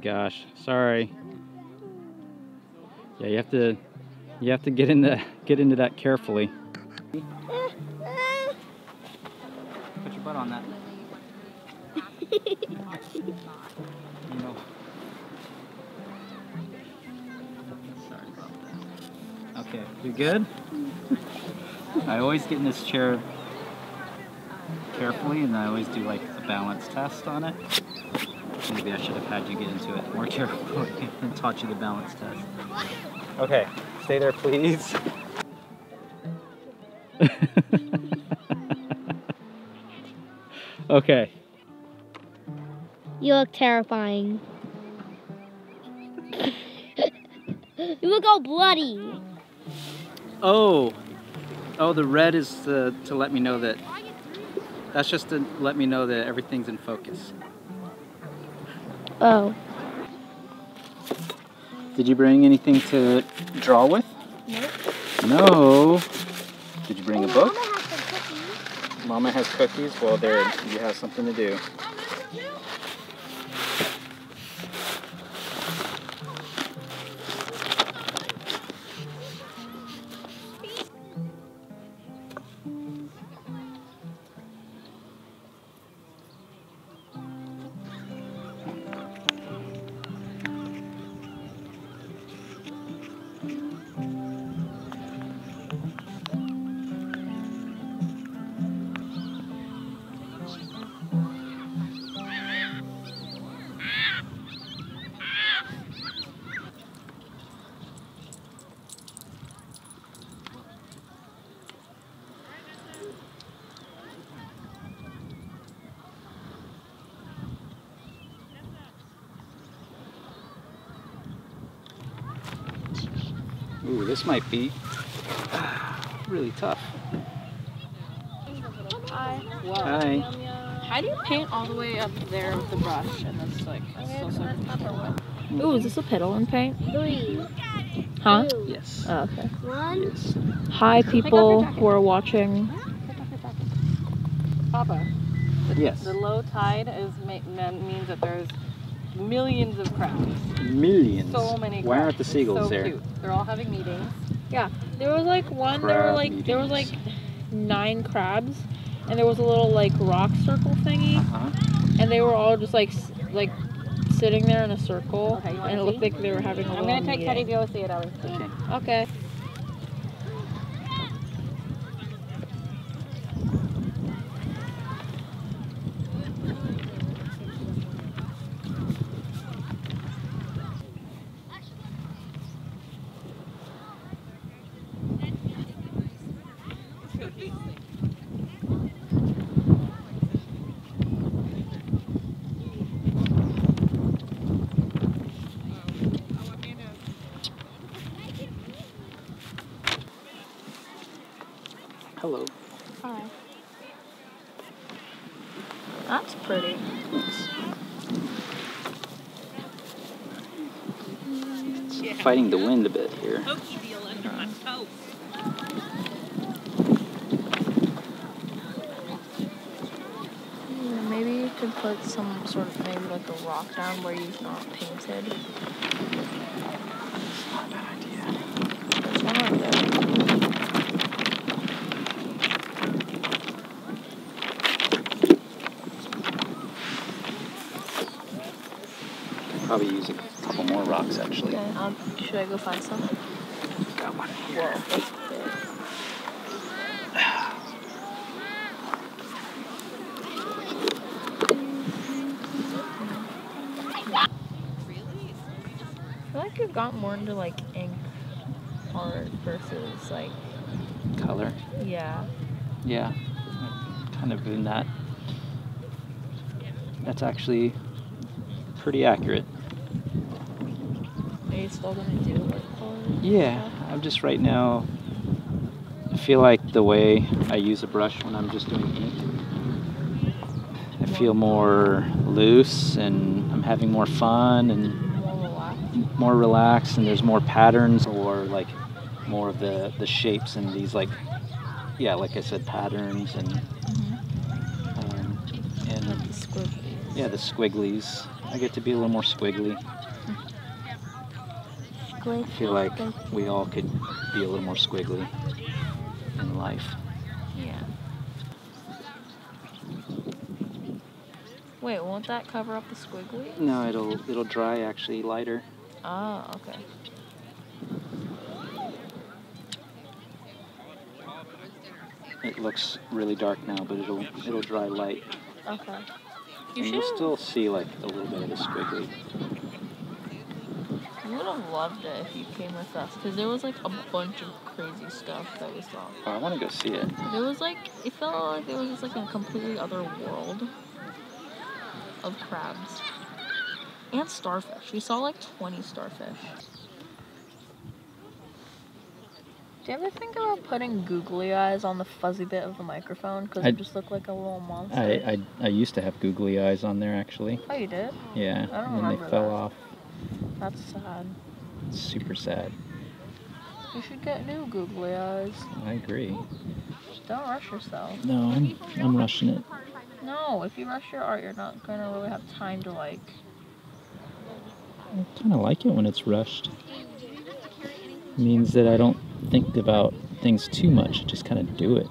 gosh, sorry. Yeah, you have to you have to get into get into that carefully. Put your butt on that. Okay, you good? I always get in this chair carefully and I always do like a balance test on it. Maybe I should have had you get into it more carefully and taught you the balance test. Okay, stay there please. okay. You look terrifying. you look all bloody. Oh, oh, the red is the, to let me know that. That's just to let me know that everything's in focus. Oh. Did you bring anything to draw with? Nope. No. Did you bring a book? Mama has cookies. Mama has cookies. Well, there you have something to do. Ooh, this might be ah, really tough. Hi. Hi. How do you paint all the way up there with the brush and it's like it's still so Ooh, is this a pedal and paint? Three. Huh? Yes. Oh, okay. One. Yes. Hi people who are watching. Papa. The, Yes. The low tide is ma- means that there's millions of crabs. Millions. So many. Why aren't the crabs. It's seagulls so there? Cute. They're all having meetings. Yeah, there was like one. there were Crab like there was like nine crabs, and there was a little like rock circle thingy, Uh-huh. and they were all just like like sitting there in a circle, Okay, and it looked see? like they were having a I'm little gonna take Teddy to go see it, Ellie. Okay. Okay. Fighting the wind a bit here. Yeah, maybe you could put some sort of maybe like a rock down where you've not painted. Not a bad idea. There's one right there. Probably use a couple more rocks actually. Okay, um, should I go find some? Got one Whoa, here. that's. I feel like you've got more into like ink art versus like Color. yeah. Yeah. Kind of in that. That's actually pretty accurate. Are you still gonna do like colors? and Yeah, stuff? I'm just right now. I feel like the way I use a brush when I'm just doing ink, I feel more loose and I'm having more fun and More relaxed. and there's more patterns or like more of the the shapes and these like, yeah, like I said, patterns and um, and The squigglies. yeah, the squigglies. I get to be a little more squiggly. I feel like we all could be a little more squiggly in life. Yeah. Wait, won't that cover up the squiggly? No, it'll it'll dry actually lighter. Ah, okay. It looks really dark now, but it'll it'll dry light. Okay. You and should you'll still see like a little bit of the squiggly. Would have loved it if you came with us, because there was like a bunch of crazy stuff that we saw. Oh, I want to go see it. There was like, it felt like it was just like a completely other world of crabs and starfish. We saw like 20 starfish. Do you ever think about putting googly eyes on the fuzzy bit of the microphone? Because it just looked like a little monster. I, I I used to have googly eyes on there actually. Oh, you did? Yeah, and then they fell that. off. That's sad. It's super sad. You should get new googly eyes. I agree. Just don't rush yourself. No, I'm I'm rushing it. No, if you rush your art, you're not gonna really have time to like. I kind of like it when it's rushed. means that I don't think about things too much. Just kind of do it.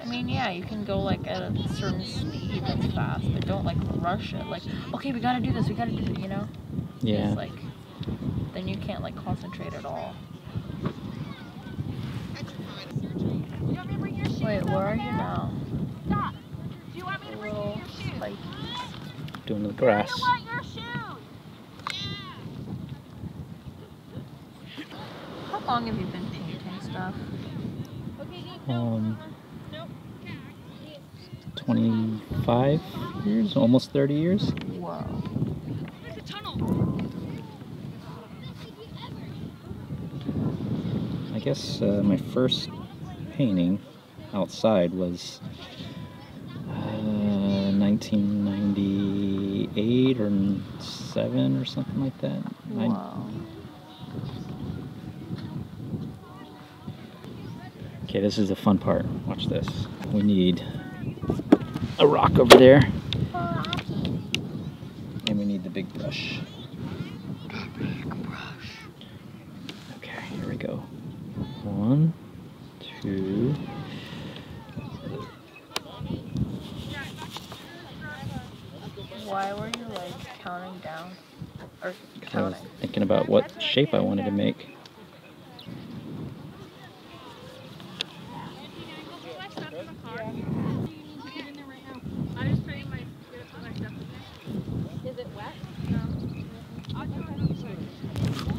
I mean, yeah, you can go like at a certain speed that's fast, but don't like rush it. Like, okay, we gotta do this, we gotta do it, you know? Yeah. It's like, then you can't like concentrate at all. Wait, where are you now? A little spiky. Doing the grass. How long have you been painting stuff? Um, 25 years, almost 30 years. I guess uh, my first painting outside was uh, 1998 or 7 or something like that. I- okay, this is the fun part. Watch this. We need a rock over there. And we need the big brush. Okay, here we go. One, two. Why were you like counting down? Or 'cause I was counting? thinking about what shape I wanted to make.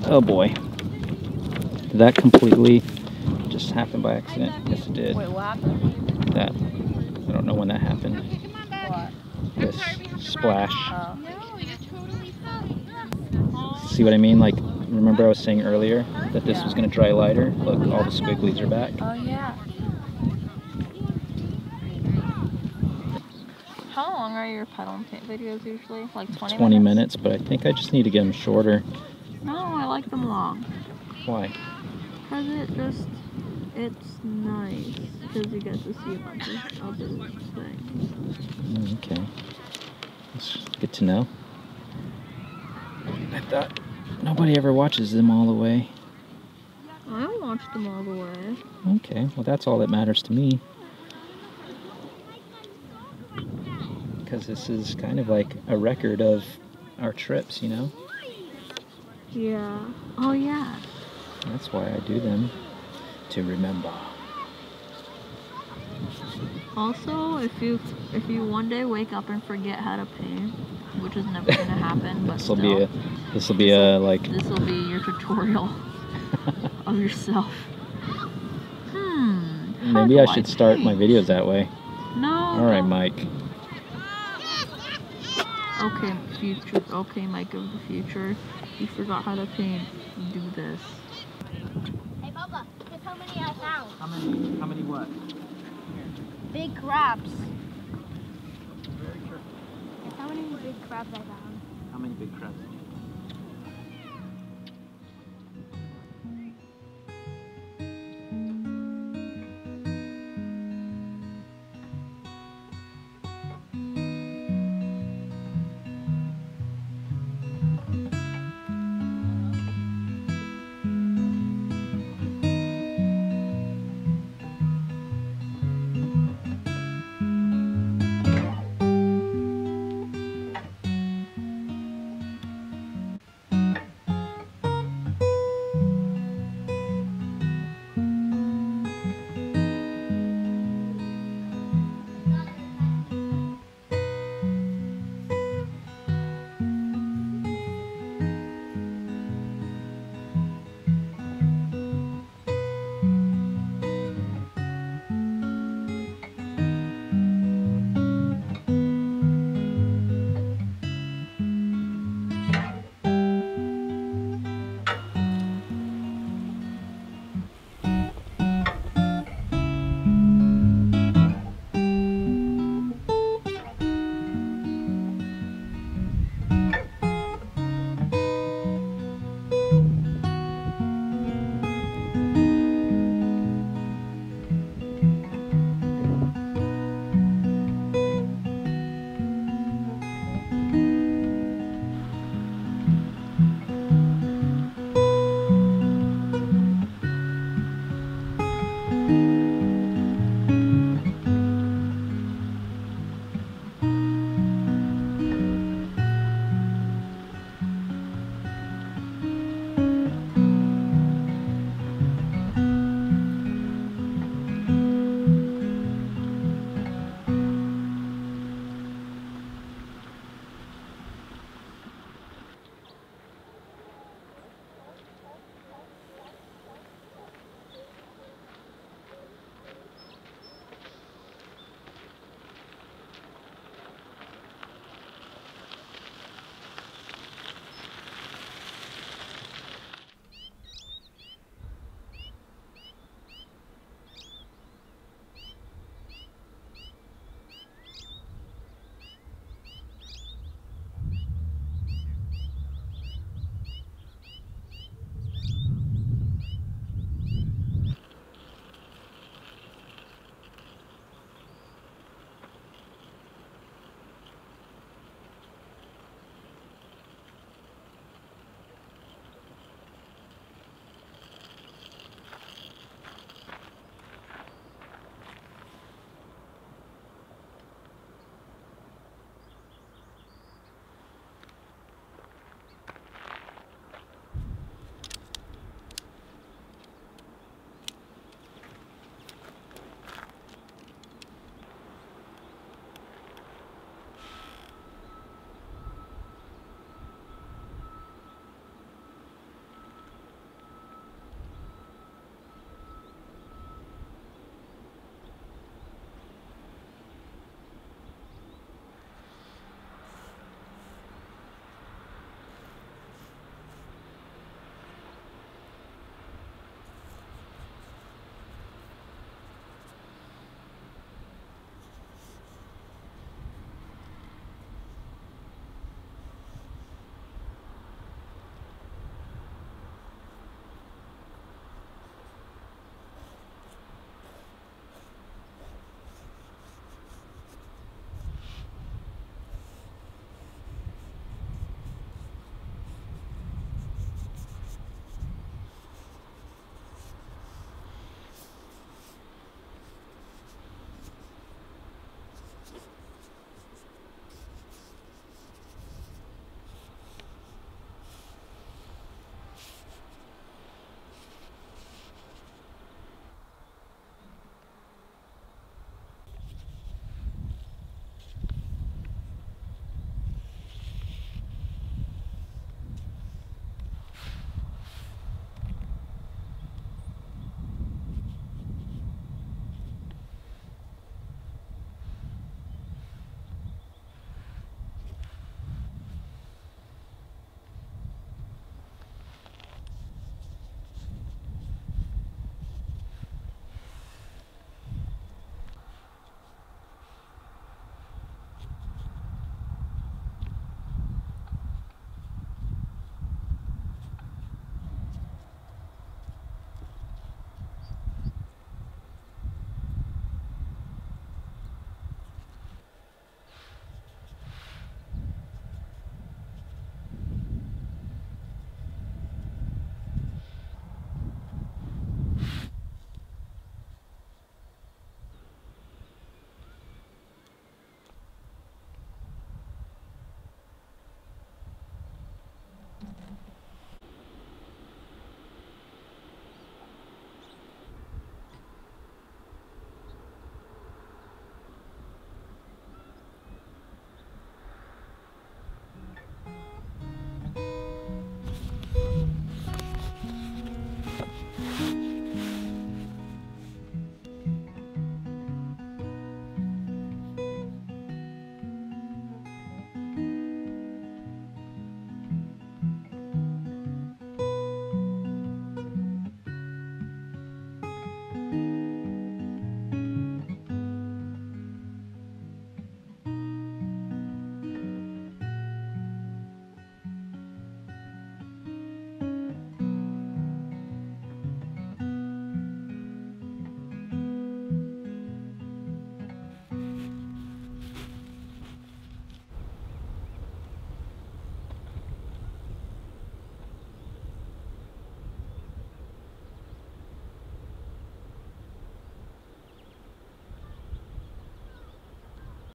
Oh boy. That completely just happen by accident? Yes, it did. Wait, what happened? That. I don't know when that happened. What? This splash. Oh. See what I mean? Like, remember I was saying earlier that this was going to dry lighter? Look, all the squigglies are back. Oh yeah. How long are your pedal and paint videos usually? Like 20, 20 minutes, but I think I just need to get them shorter. No, I like them long. Why? Cause it just, it's nice. Because you get to see a bunch of other things. Mm, Okay. That's good to know. I thought nobody ever watches them all the way. I watched them all the way. Okay, well, that's all that matters to me. Because this is kind of like a record of our trips, you know? Yeah. Oh yeah. That's why I do them. To remember. Also, if you if you one day wake up and forget how to paint, which is never gonna happen, but This will be a. This will be a like. this will be your tutorial of yourself. Hmm. Maybe I should start my videos that way. No. All right. Mike. Okay, future. Okay, Mike of the future. You forgot how to paint. Do this. Hey, Bubba, guess how many I found? How many? How many what? Big crabs. Guess how many big crabs I found? How many big crabs?